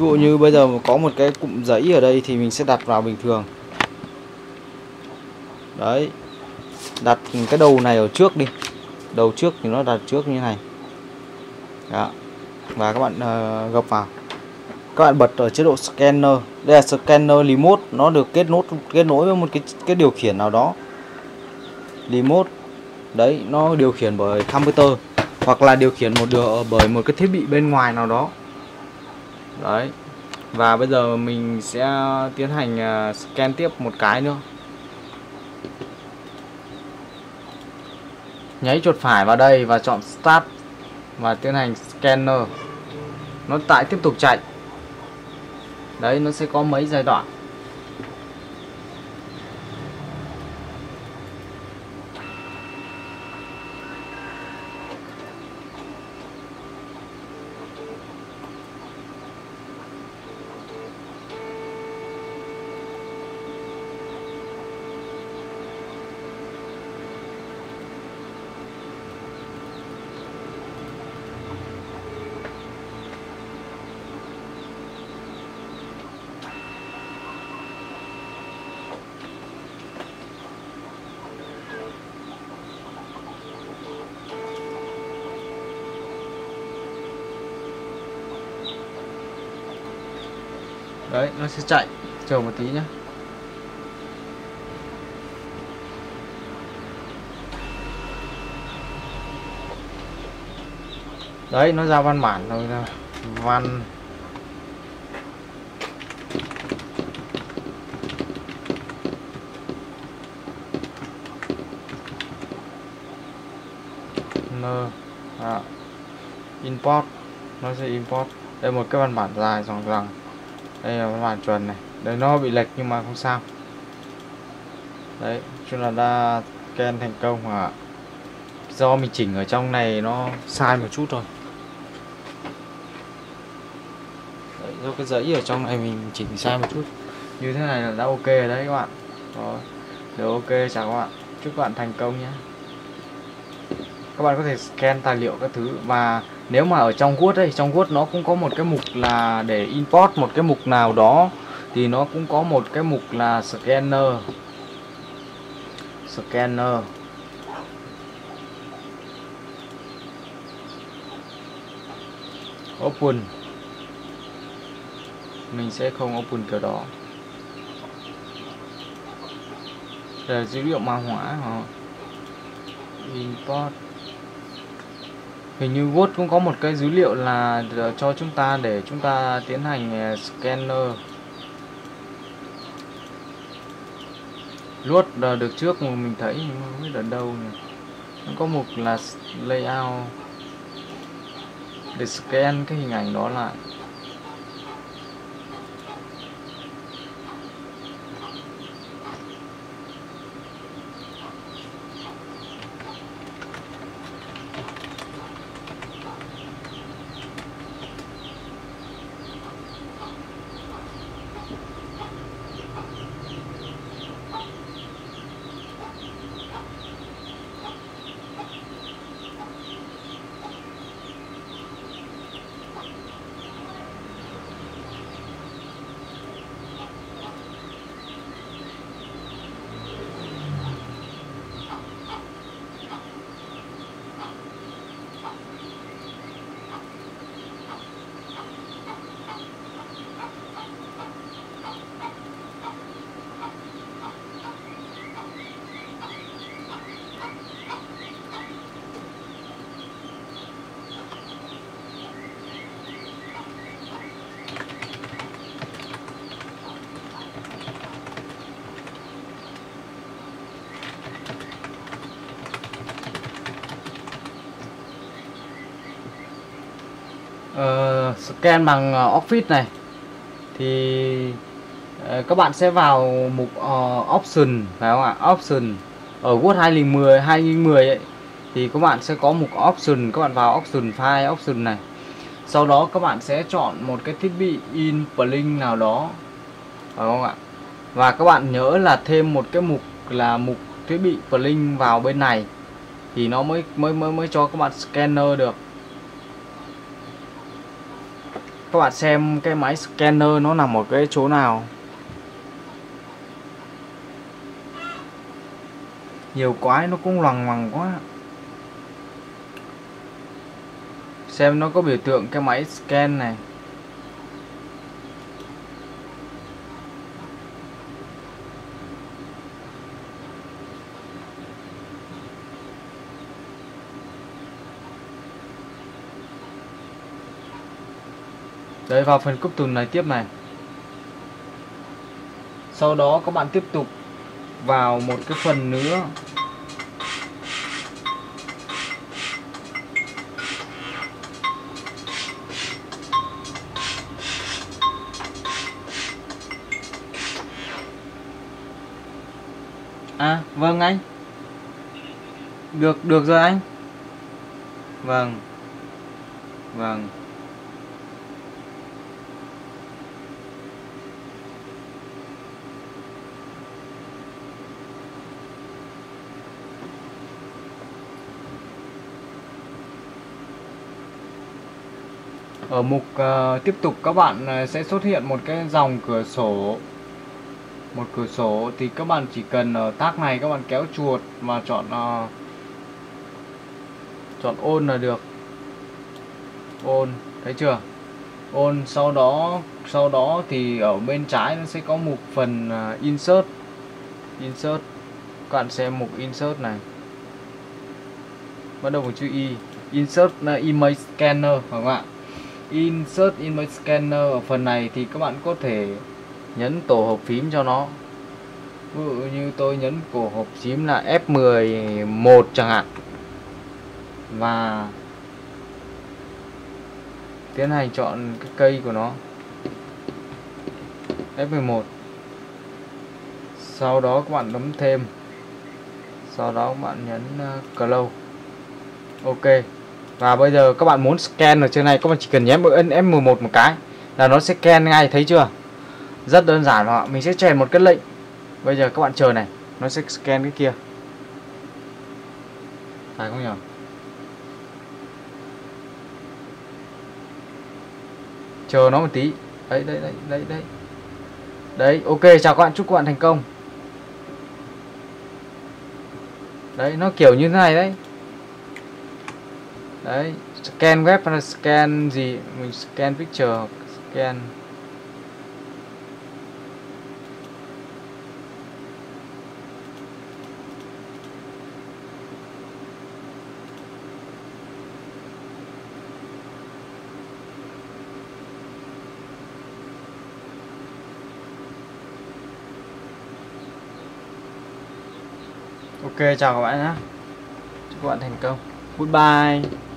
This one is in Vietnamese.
ví dụ như bây giờ có một cái cụm giấy ở đây thì mình sẽ đặt vào bình thường. Đấy. Đặt cái đầu này ở trước đi. Đầu trước thì nó đặt trước như này. Đó. Và các bạn uh, gập vào. Các bạn bật ở chế độ scanner. Đây là scanner remote. Nó được kết nối kết nối với một cái cái điều khiển nào đó. Remote. Đấy nó điều khiển bởi computer hoặc là điều khiển một điều ờ, bởi một cái thiết bị bên ngoài nào đó đấy. Và bây giờ mình sẽ tiến hành à, scan tiếp một cái nữa. Nháy chuột phải vào đây và chọn start và tiến hành scanner. Nó tại tiếp tục chạy. Đấy, nó sẽ có mấy giai đoạn. Đấy nó sẽ chạy. Chờ một tí nhé đấy nó ra văn bản rồi ra văn. N. À, import. Nó sẽ import. Đây một cái văn bản dài dòng rằng đây là văn bản chuẩn này. Đấy nó bị lệch nhưng mà không sao. Đấy chung là đã scan thành công à? do mình chỉnh ở trong này nó sai một chút thôi, đấy, do cái giấy ở trong này mình chỉnh sai một chút. Như thế này là đã ok rồi đấy các bạn. Đó được ok chào các bạn. Chúc các bạn thành công nhé. Các bạn có thể scan tài liệu các thứ và nếu mà ở trong Word đây, trong Word nó cũng có một cái mục là để import một cái mục nào đó, thì nó cũng có một cái mục là scanner. Scanner. Open. Mình sẽ không open kiểu đó. Để dữ liệu mã hóa import hình như Word cũng có một cái dữ liệu là cho chúng ta để chúng ta tiến hành ờ, scanner. Luốt ờ, được trước mà mình thấy, nhưng không biết ở đâu nhỉ? Nó có một là layout. Để scan cái hình ảnh đó lại. Uh, scan bằng uh, Office này. Thì uh, các bạn sẽ vào mục uh, option phải không ạ? Option. Ở Word 2010 2010 ấy thì các bạn sẽ có mục option. Các bạn vào option file option này. Sau đó các bạn sẽ chọn một cái thiết bị in plink nào đó phải không ạ? Và các bạn nhớ là thêm một cái mục là mục thiết bị plink vào bên này thì nó mới mới mới mới cho các bạn scanner được các bạn xem cái máy scanner nó nằm ở cái chỗ nào? Nhiều quái nó cũng loằng ngoằng quá. Xem nó có biểu tượng cái máy scan này. Đấy vào phần cúp tùn này tiếp này. Sau đó các bạn tiếp tục vào một cái phần nữa. À vâng anh. Được được rồi anh. Vâng. Vâng. Ở mục uh, tiếp tục các bạn ờ, sẽ xuất hiện một cái dòng cửa sổ. Một cửa sổ thì các bạn chỉ cần ờ, ở tác này các bạn kéo chuột và chọn uh, chọn ôn là được. Ôn thấy chưa? Ôn sau đó sau đó thì ở bên trái nó sẽ có một phần uh, insert. Insert. Các bạn xem mục insert này. Bắt đầu bằng chữ y insert uh, image scanner phải không ạ? Insert image scanner ở phần này thì các bạn có thể nhấn tổ hợp phím cho nó. Ví dụ như tôi nhấn tổ hợp phím là F11 chẳng hạn. Và tiến hành chọn cái cây của nó. F11 sau đó các bạn bấm thêm. Sau đó các bạn nhấn uh, close. Ok và bây giờ các bạn muốn scan ở trên này, các bạn chỉ cần nhấn F11 một cái là nó sẽ scan ngay, thấy chưa? Rất đơn giản họ mình sẽ chèn một cái lệnh. Bây giờ các bạn chờ này, nó sẽ scan cái kia. Phải không nhỉ? Chờ nó một tí. Đấy đấy đấy đấy đấy. Đấy, ok, chào các bạn, chúc các bạn thành công. Đấy, nó kiểu như thế này đấy đấy, scan web hay là scan gì? Mình scan picture, scan. Ok, chào các bạn nhé. Chúc các bạn thành công. Goodbye.